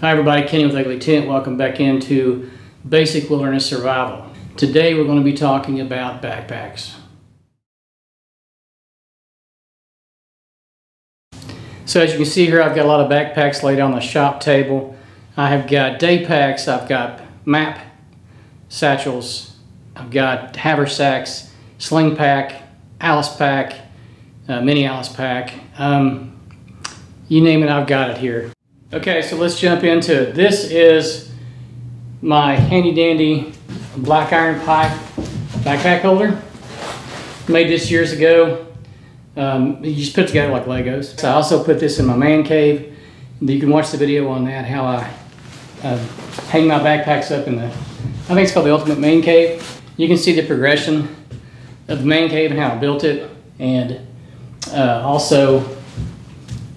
Hi everybody, Kenny with Ugly Tent. Welcome back into Basic Wilderness Survival. Today we're going to be talking about backpacks. So as you can see here, I've got a lot of backpacks laid on the shop table. I have got day packs, I've got map satchels, I've got haversacks, sling pack, Alice pack, uh, mini Alice pack. Um, you name it, I've got it here. Okay, so let's jump into it. This is my handy dandy black iron pipe backpack holder. Made this years ago. Um, you just put together like Legos. So I also put this in my man cave. You can watch the video on that, how I uh, hang my backpacks up in the, I think it's called the Ultimate Man Cave. You can see the progression of the man cave and how I built it. And uh, also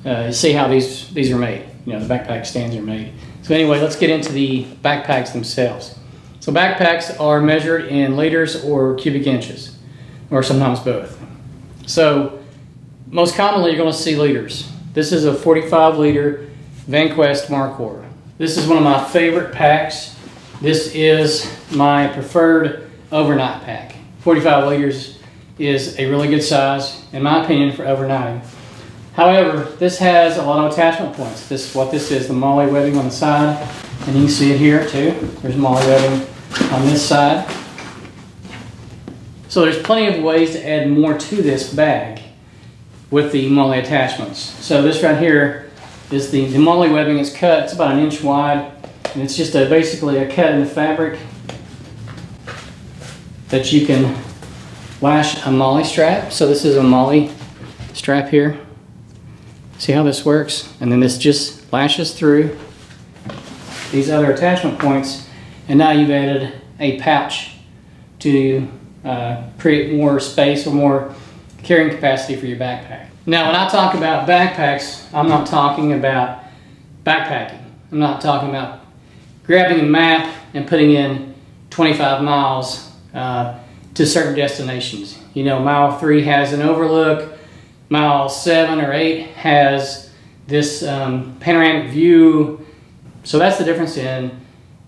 uh, see how these, these are made you know, the backpack stands are made. So anyway, let's get into the backpacks themselves. So backpacks are measured in liters or cubic inches, or sometimes both. So most commonly you're going to see liters. This is a 45 liter VanQuest Markhor. This is one of my favorite packs. This is my preferred overnight pack. 45 liters is a really good size, in my opinion, for overnighting. However, this has a lot of attachment points. This is what this is, the MOLLE webbing on the side. And you can see it here too. There's MOLLE webbing on this side. So there's plenty of ways to add more to this bag with the MOLLE attachments. So this right here is the, the MOLLE webbing is cut. It's about an inch wide. And it's just a, basically a cut in the fabric that you can lash a MOLLE strap. So this is a MOLLE strap here. See how this works? And then this just lashes through these other attachment points. And now you've added a pouch to uh, create more space or more carrying capacity for your backpack. Now when I talk about backpacks, I'm not talking about backpacking. I'm not talking about grabbing a map and putting in 25 miles uh, to certain destinations. You know, mile three has an overlook, mile seven or eight has this um, panoramic view. So that's the difference in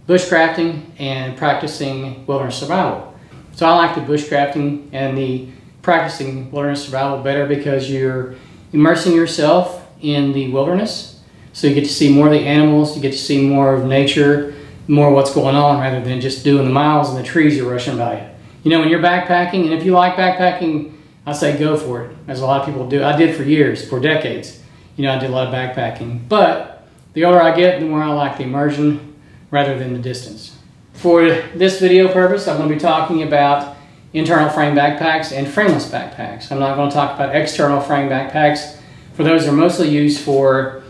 bushcrafting and practicing wilderness survival. So I like the bushcrafting and the practicing wilderness survival better because you're immersing yourself in the wilderness. So you get to see more of the animals, you get to see more of nature, more what's going on rather than just doing the miles and the trees you're rushing by you. You know, when you're backpacking, and if you like backpacking I say go for it, as a lot of people do. I did for years, for decades. You know, I did a lot of backpacking. But the older I get, the more I like the immersion rather than the distance. For this video purpose, I'm going to be talking about internal frame backpacks and frameless backpacks. I'm not going to talk about external frame backpacks. For those are mostly used for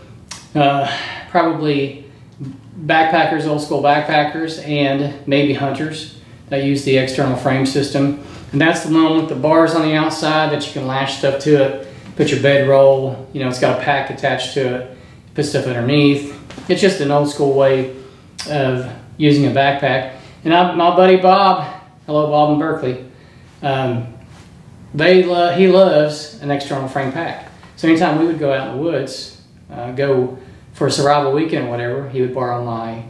uh, probably backpackers, old school backpackers, and maybe hunters that use the external frame system. And that's the one with the bars on the outside that you can lash stuff to it, put your bedroll, you know, it's got a pack attached to it, put stuff underneath. It's just an old school way of using a backpack. And I, my buddy Bob, hello Bob in Berkeley, um, they lo he loves an external frame pack. So anytime we would go out in the woods, uh, go for a survival weekend or whatever, he would borrow my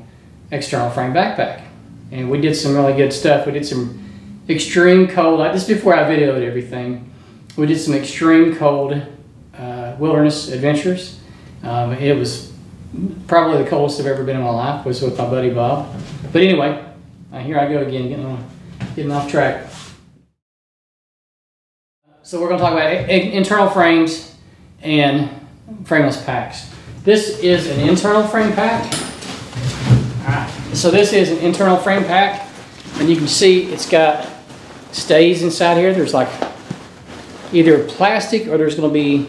external frame backpack. And we did some really good stuff. We did some extreme cold, like this before I videoed everything, we did some extreme cold uh, wilderness adventures. Um, it was probably the coldest I've ever been in my life was with my buddy Bob. But anyway, uh, here I go again, getting, on, getting off track. So we're going to talk about internal frames and frameless packs. This is an internal frame pack. So this is an internal frame pack, and you can see it's got stays inside here. There's like either plastic or there's going to be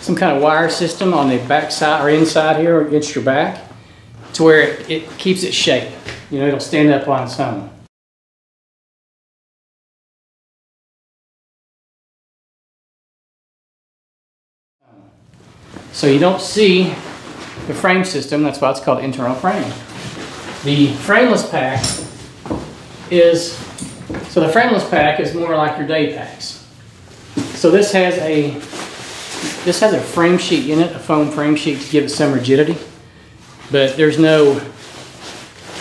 some kind of wire system on the back side or inside here against your back to where it, it keeps its shape. You know, it'll stand up on its own. So you don't see the frame system, that's why it's called internal frame. The frameless pack is so the frameless pack is more like your day packs. So this has a this has a frame sheet in it, a foam frame sheet to give it some rigidity. but there's no,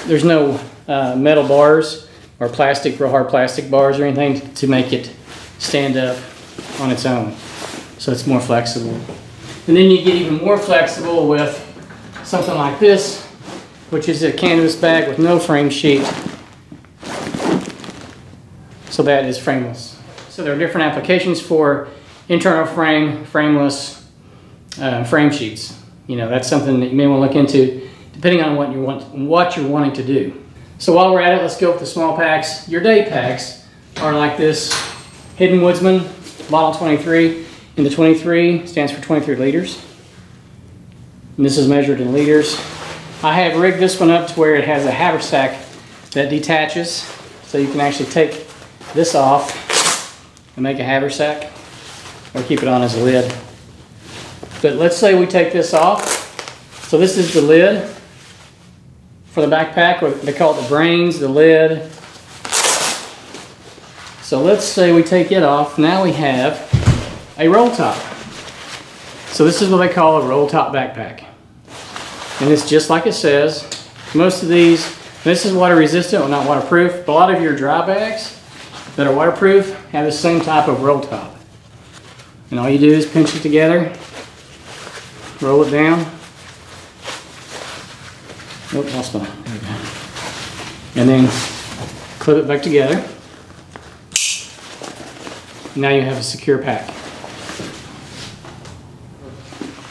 there's no uh, metal bars or plastic, real hard plastic bars or anything to make it stand up on its own. So it's more flexible. And then you get even more flexible with something like this, which is a canvas bag with no frame sheet. So that is frameless. So there are different applications for internal frame, frameless, uh, frame sheets. You know, that's something that you may want to look into depending on what you want, what you're wanting to do. So while we're at it, let's go with the small packs. Your day packs are like this Hidden Woodsman Model 23. And the 23 stands for 23 liters. And this is measured in liters. I have rigged this one up to where it has a haversack that detaches. So you can actually take this off and make a haversack or keep it on as a lid. But let's say we take this off. So this is the lid for the backpack. They call it the brains, the lid. So let's say we take it off. Now we have a roll top. So this is what they call a roll top backpack. And it's just like it says. Most of these, this is water resistant, well not waterproof, but a lot of your dry bags that are waterproof have the same type of roll top. And all you do is pinch it together, roll it down. Oop, lost go. And then clip it back together. Now you have a secure pack.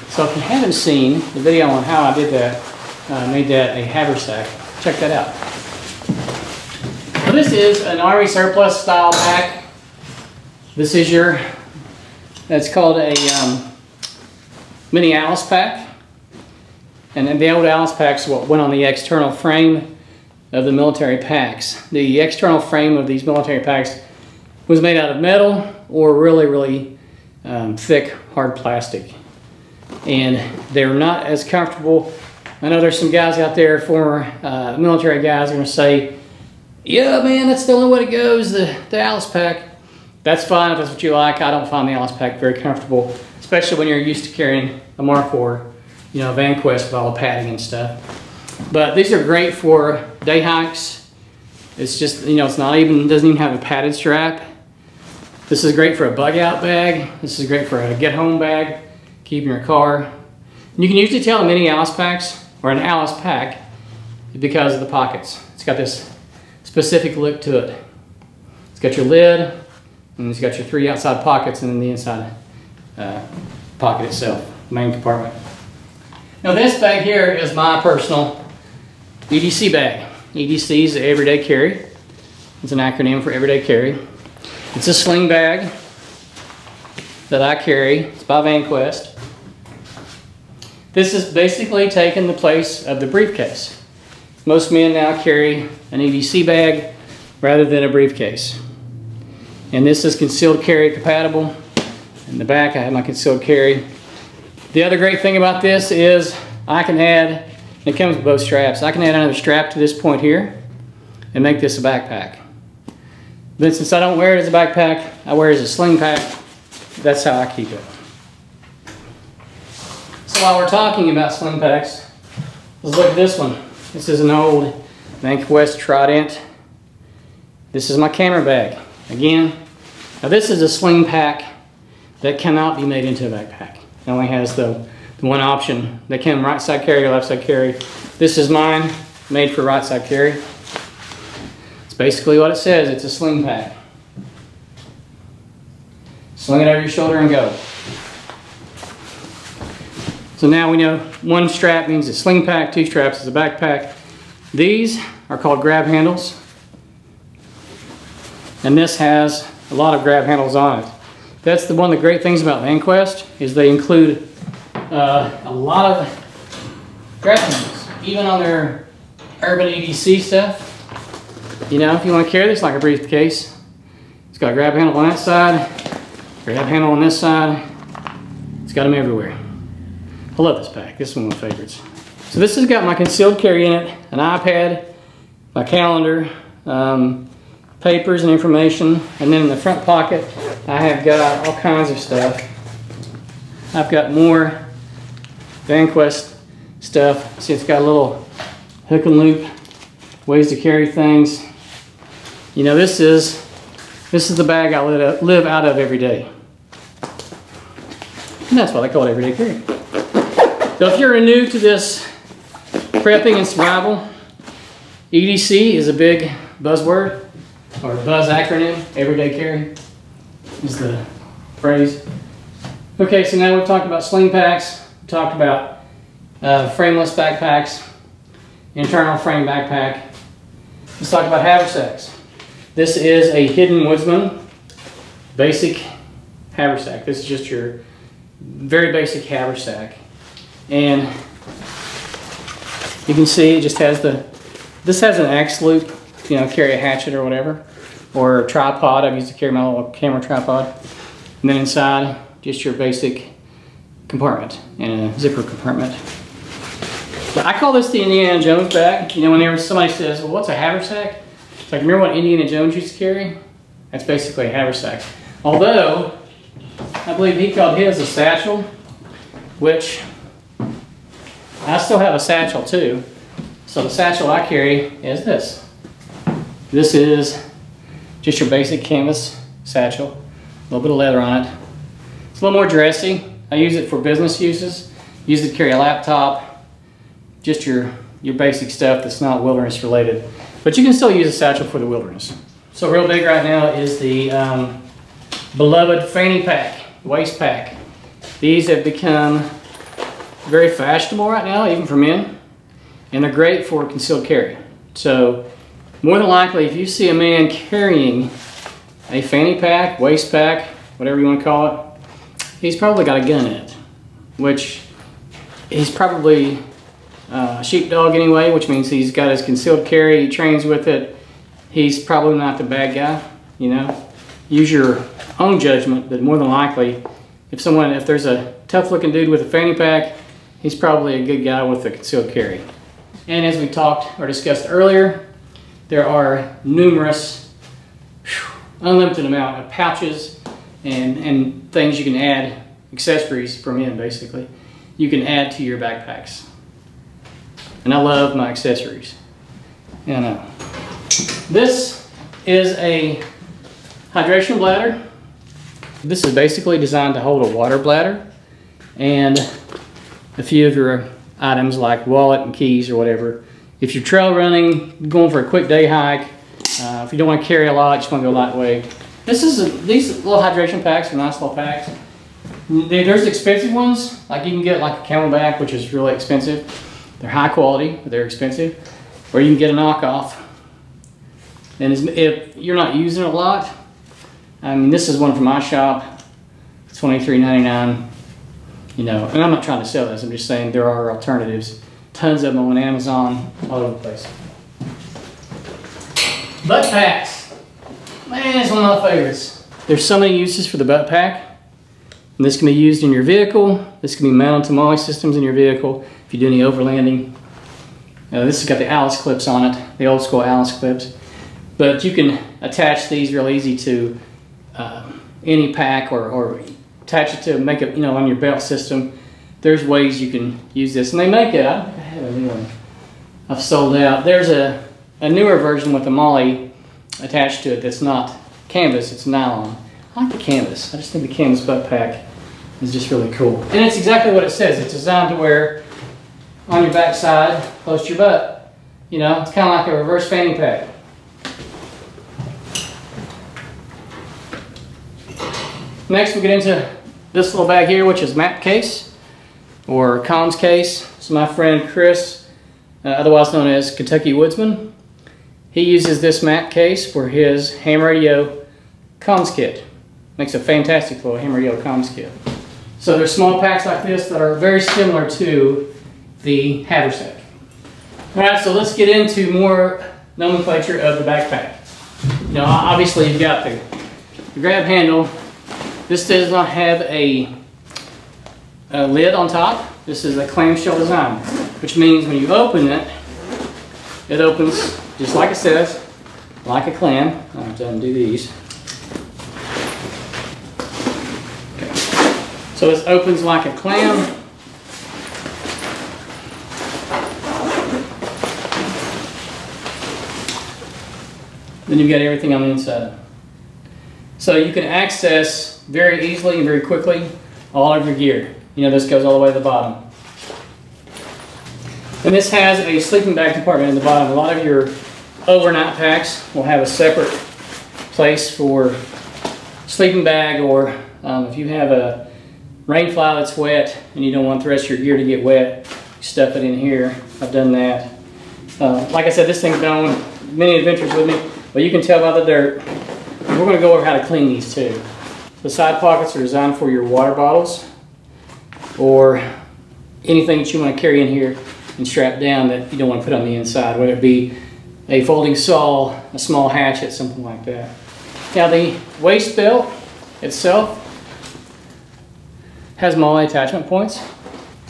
So if you haven't seen the video on how I did that, uh, made that a haversack, check that out. This is an Army surplus style pack. This is your, it's called a um, mini Alice pack. And then the old Alice packs what went on the external frame of the military packs. The external frame of these military packs was made out of metal or really, really um, thick, hard plastic. And they're not as comfortable. I know there's some guys out there, former uh, military guys, are going to say, yeah, man, that's the only way to go is the, the Alice pack. That's fine if that's what you like. I don't find the Alice pack very comfortable, especially when you're used to carrying a Markhor, you know, VanQuest with all the padding and stuff. But these are great for day hikes. It's just, you know, it's not even, doesn't even have a padded strap. This is great for a bug out bag. This is great for a get home bag, keep in your car. And you can usually tell a mini Alice packs or an Alice pack because of the pockets. It's got this specific look to it. It's got your lid, and it's got your three outside pockets and then the inside uh, pocket itself, main compartment. Now this bag here is my personal EDC bag. EDC is everyday carry. It's an acronym for everyday carry. It's a sling bag that I carry. It's by VanQuest. This is basically taking the place of the briefcase. Most men now carry an EDC bag rather than a briefcase. And this is concealed carry compatible. In the back I have my concealed carry. The other great thing about this is I can add, it comes with both straps, I can add another strap to this point here and make this a backpack. Then since I don't wear it as a backpack, I wear it as a sling pack. That's how I keep it. So while we're talking about sling packs, let's look at this one. This is an old VanQuest Trident. This is my camera bag. Again, now this is a sling pack that cannot be made into a backpack. It only has the, the one option. They can right side carry, or left side carry. This is mine, made for right side carry. It's basically what it says. It's a sling pack. Sling it over your shoulder and go. So now we know one strap means a sling pack, two straps is a backpack. These are called grab handles. And this has a lot of grab handles on it. That's the one of the great things about VanQuest is they include uh, a lot of grab handles, even on their urban EDC stuff. You know, if you want to carry this like a briefcase, it's got a grab handle on that side, grab handle on this side. It's got them everywhere. I love this pack. This is one of my favorites. So this has got my concealed carry in it, an iPad, my calendar, um, papers and information, and then in the front pocket I have got all kinds of stuff. I've got more VanQuest stuff. See, it's got a little hook and loop ways to carry things. You know, this is this is the bag I live live out of every day. And that's why they call it everyday carry. So if you're new to this prepping and survival, EDC is a big buzzword or buzz acronym, everyday carry is the phrase. Okay, so now we've talked about sling packs, talked about uh, frameless backpacks, internal frame backpack. Let's talk about haversacks. This is a Hidden Woodsman basic haversack. This is just your very basic haversack. And you can see it just has the, this has an axe loop, you know, carry a hatchet or whatever, or a tripod. I've used to carry my little camera tripod. And then inside, just your basic compartment and a zipper compartment. But I call this the Indiana Jones bag. You know, whenever somebody says, well, what's a haversack? It's like, remember what Indiana Jones used to carry? That's basically a haversack. Although, I believe he called his a satchel, which I still have a satchel too. So the satchel I carry is this. This is just your basic canvas satchel, a little bit of leather on it. It's a little more dressy. I use it for business uses. Use it to carry a laptop, just your, your basic stuff that's not wilderness related. But you can still use a satchel for the wilderness. So real big right now is the um, beloved fanny pack, waist pack. These have become very fashionable right now, even for men, and they're great for concealed carry. So more than likely, if you see a man carrying a fanny pack, waist pack, whatever you want to call it, he's probably got a gun in it, which he's probably uh, sheepdog anyway, which means he's got his concealed carry, he trains with it. He's probably not the bad guy, you know. Use your own judgment, but more than likely, if someone, if there's a tough looking dude with a fanny pack, he's probably a good guy with a concealed carry. And as we talked or discussed earlier, there are numerous, whew, unlimited amount of pouches and, and things you can add, accessories for men basically, you can add to your backpacks. And I love my accessories. You uh, know. This is a hydration bladder. This is basically designed to hold a water bladder and a few of your items like wallet and keys or whatever. If you're trail running, going for a quick day hike, uh, if you don't want to carry a lot, just want to go lightweight. This is a, these little hydration packs are nice little packs. There's expensive ones, like you can get like a CamelBak, which is really expensive. They're high quality, but they're expensive. Or you can get a knockoff. And if you're not using it a lot, I mean, this is one from my shop. It's $23.99. You know, and I'm not trying to sell this. I'm just saying there are alternatives. Tons of them on Amazon, all over the place. Butt packs. Man, it's one of my favorites. There's so many uses for the butt pack. And this can be used in your vehicle. This can be mounted to MOLLE systems in your vehicle if you do any overlanding. Uh, this has got the Alice clips on it, the old school Alice clips. But you can attach these real easy to uh, any pack or, or attach it to make it, you know, on your belt system. There's ways you can use this. And they make it, I have a new one I've sold out. There's a, a newer version with a MOLLE attached to it that's not canvas, it's nylon. I like the canvas. I just think the canvas butt pack is just really cool. And it's exactly what it says. It's designed to wear on your backside, close to your butt. You know, it's kind of like a reverse fanny pack. Next we get into this little bag here, which is map case or comms case. So my friend Chris, uh, otherwise known as Kentucky Woodsman, he uses this map case for his ham radio comms kit. Makes a fantastic little ham radio comms kit. So there's small packs like this that are very similar to the haversack. All right, so let's get into more nomenclature of the backpack. Now, obviously you've got the, the grab handle. This does not have a, a lid on top. This is a clamshell design, which means when you open it, it opens just like it says, like a clam. I have to undo these. Okay. So this opens like a clam. Then you've got everything on the inside. So you can access very easily and very quickly all of your gear. You know, this goes all the way to the bottom. And this has a sleeping bag compartment in the bottom. A lot of your overnight packs will have a separate place for sleeping bag or um, if you have a rain fly that's wet and you don't want the rest of your gear to get wet, stuff it in here. I've done that. Uh, like I said, this thing's been on many adventures with me, but you can tell by the dirt. We're going to go over how to clean these too. The side pockets are designed for your water bottles or anything that you want to carry in here and strap down that you don't want to put on the inside, whether it be a folding saw, a small hatchet, something like that. Now the waist belt itself has MOLLE attachment points.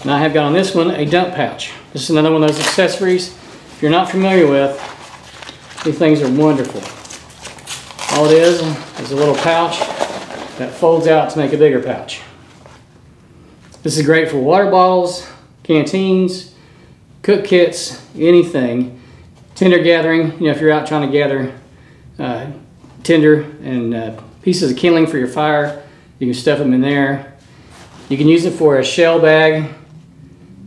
And I have got on this one a dump pouch. This is another one of those accessories. If you're not familiar with, these things are wonderful. All it is is a little pouch that folds out to make a bigger pouch. This is great for water bottles, canteens, cook kits, anything. Tinder gathering, you know, if you're out trying to gather uh, tinder and uh, pieces of kindling for your fire, you can stuff them in there. You can use it for a shell bag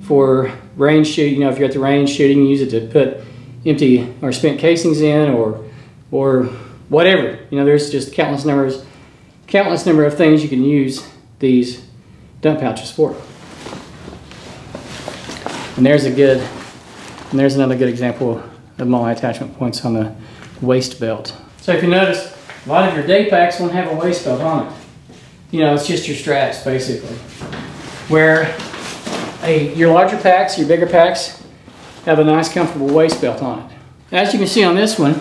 for range shoot. You know, if you're at the range shooting, use it to put empty or spent casings in or or whatever. You know, there's just countless numbers, countless number of things you can use these dump pouches for. And there's a good, and there's another good example of MOLLE attachment points on the waist belt. So if you notice, a lot of your day packs won't have a waist belt on it. You know, it's just your straps basically. Where a, your larger packs, your bigger packs, have a nice comfortable waist belt on it. As you can see on this one,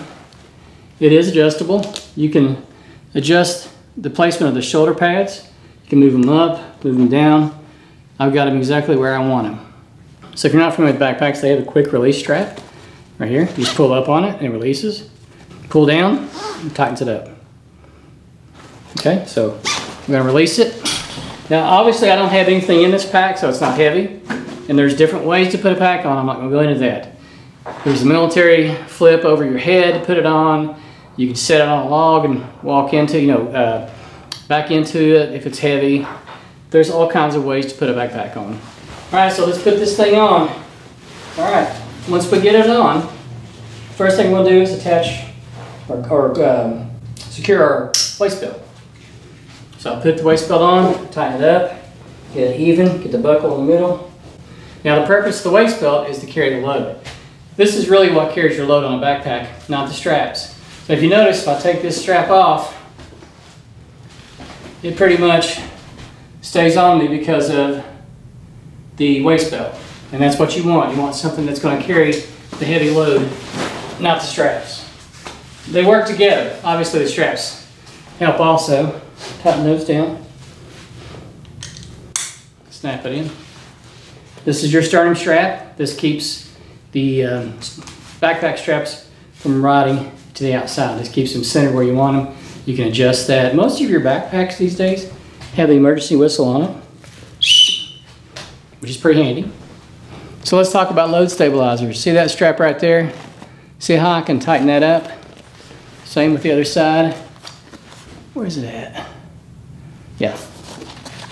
it is adjustable. You can adjust the placement of the shoulder pads. You can move them up, move them down. I've got them exactly where I want them. So if you're not familiar with backpacks, they have a quick release strap right here. You just pull up on it and it releases. Pull down, and tightens it up. Okay, so I'm gonna release it. Now obviously I don't have anything in this pack, so it's not heavy. And there's different ways to put a pack on. I'm not gonna go into that. There's a military flip over your head, put it on. You can set it on a log and walk into, you know, uh, back into it if it's heavy. There's all kinds of ways to put a backpack on. All right, so let's put this thing on. All right, once we get it on, first thing we'll do is attach or, or um, secure our waist belt. So I'll put the waist belt on, tighten it up, get it even, get the buckle in the middle. Now the purpose of the waist belt is to carry the load. This is really what carries your load on a backpack, not the straps. So if you notice, if I take this strap off, it pretty much stays on me because of the waist belt. And that's what you want. You want something that's going to carry the heavy load, not the straps. They work together. Obviously the straps help also. Tighten those down. Snap it in. This is your sternum strap. This keeps the um, backpack straps from riding to the outside. This keeps them centered where you want them. You can adjust that. Most of your backpacks these days have the emergency whistle on it, which is pretty handy. So let's talk about load stabilizers. See that strap right there? See how I can tighten that up? Same with the other side. Where is it at? Yeah,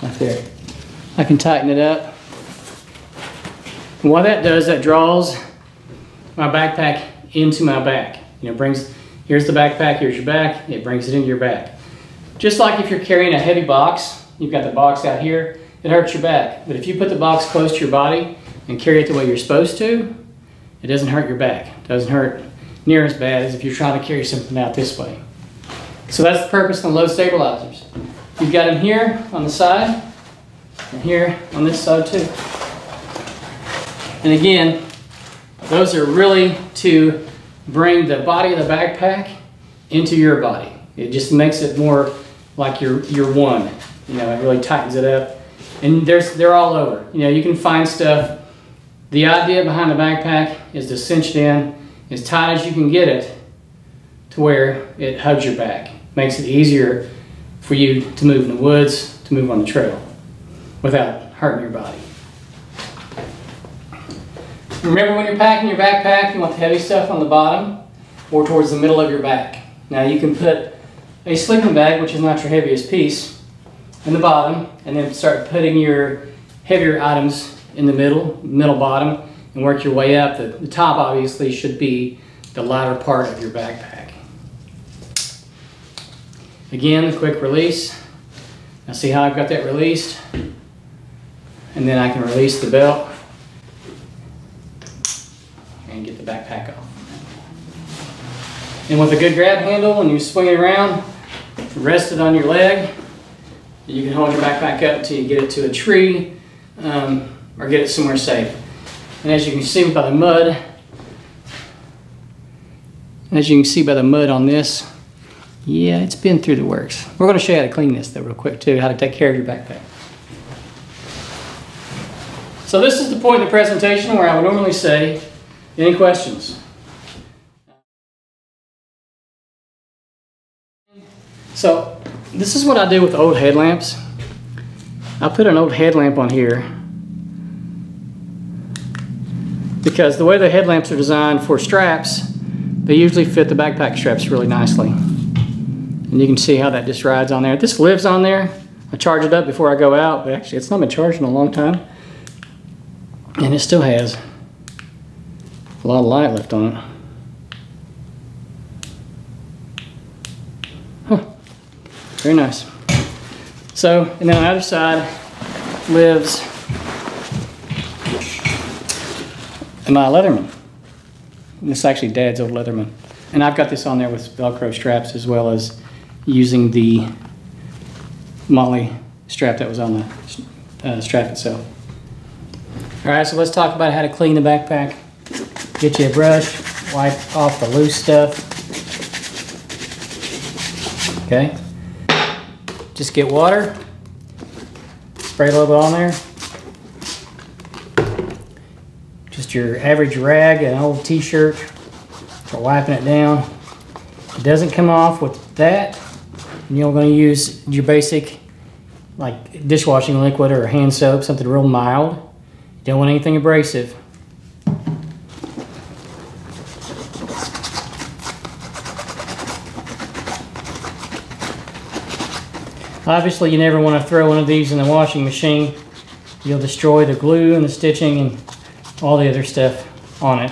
right there. I can tighten it up. And what that does, that draws my backpack into my back. You know, brings, here's the backpack, here's your back, it brings it into your back. Just like if you're carrying a heavy box, you've got the box out here, it hurts your back. But if you put the box close to your body and carry it the way you're supposed to, it doesn't hurt your back. It doesn't hurt near as bad as if you're trying to carry something out this way. So that's the purpose of the load stabilizers. You've got them here on the side and here on this side too. And again, those are really to bring the body of the backpack into your body. It just makes it more like you're, you're one. You know, it really tightens it up. And there's, they're all over. You know, you can find stuff. The idea behind the backpack is to cinch it in as tight as you can get it to where it hugs your back. Makes it easier for you to move in the woods, to move on the trail without hurting your body. Remember when you're packing your backpack, you want the heavy stuff on the bottom or towards the middle of your back. Now you can put a sleeping bag, which is not your heaviest piece, in the bottom, and then start putting your heavier items in the middle, middle bottom, and work your way up. The, the top obviously should be the lighter part of your backpack. Again, quick release. Now see how I've got that released? And then I can release the belt and get the backpack off. And with a good grab handle and you swing it around, rest it on your leg, you can hold your backpack up until you get it to a tree um, or get it somewhere safe. And as you can see by the mud, as you can see by the mud on this, yeah, it's been through the works. We're going to show you how to clean this though real quick too, how to take care of your backpack. So this is the point in the presentation where I would normally say, any questions? So this is what I do with old headlamps. I put an old headlamp on here because the way the headlamps are designed for straps, they usually fit the backpack straps really nicely. And you can see how that just rides on there. This lives on there. I charge it up before I go out, but actually it's not been charged in a long time. And it still has a lot of light left on it. Huh. Very nice. So, and then on the other side lives my Leatherman. This is actually Dad's old Leatherman. And I've got this on there with Velcro straps as well as using the MOLLE strap that was on the uh, strap itself. All right, so let's talk about how to clean the backpack. Get you a brush, wipe off the loose stuff. Okay. Just get water, spray a little bit on there. Just your average rag, an old t-shirt, for wiping it down. It doesn't come off with that, you're going to use your basic like dishwashing liquid or hand soap, something real mild. You don't want anything abrasive. Obviously you never want to throw one of these in the washing machine. You'll destroy the glue and the stitching and all the other stuff on it.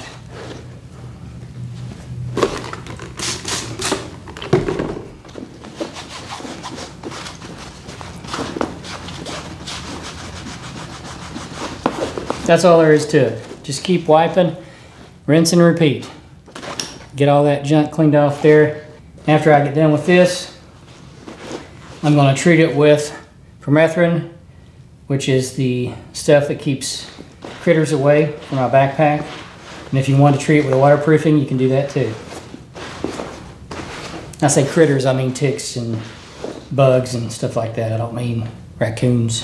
That's all there is to it. Just keep wiping, rinse and repeat. Get all that junk cleaned off there. After I get done with this, I'm going to treat it with permethrin, which is the stuff that keeps critters away from my backpack. And if you want to treat it with waterproofing, you can do that too. I say critters, I mean ticks and bugs and stuff like that. I don't mean raccoons.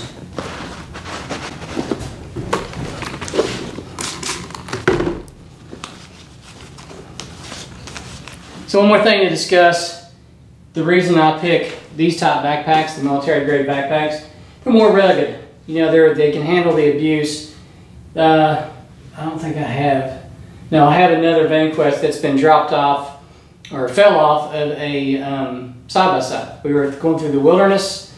So one more thing to discuss. The reason I pick these type backpacks, the military grade backpacks, they're more rugged. You know, they're, they can handle the abuse. Uh, I don't think I have. No, I have another VanQuest that's been dropped off or fell off of a um, side-by-side. We were going through the wilderness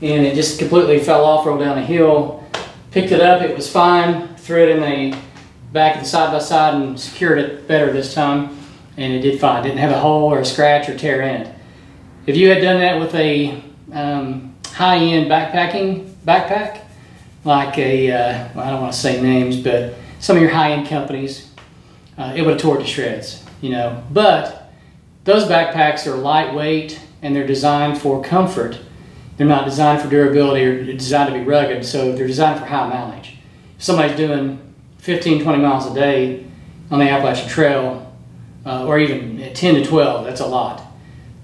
and it just completely fell off, rolled down a hill. Picked it up, it was fine. Threw it in the back of the side-by-side -side and secured it better this time and it did fine. It didn't have a hole or a scratch or tear in it. If you had done that with a um, high-end backpacking backpack, like a uh, well, I don't want to say names, but some of your high-end companies, uh, it would have tore to shreds, you know. But those backpacks are lightweight and they're designed for comfort. They're not designed for durability or designed to be rugged, so they're designed for high mileage. If somebody's doing 15, 20 miles a day on the Appalachian Trail, uh, or even 10 to 12, that's a lot,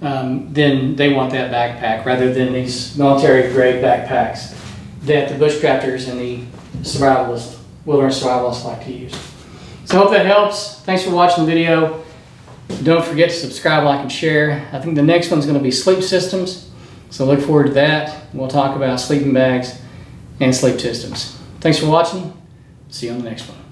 um, then they want that backpack rather than these military grade backpacks that the bushcrafters and the survivalists, wilderness survivalists like to use. So I hope that helps. Thanks for watching the video. Don't forget to subscribe, like, and share. I think the next one's going to be sleep systems. So look forward to that. We'll talk about sleeping bags and sleep systems. Thanks for watching. See you on the next one.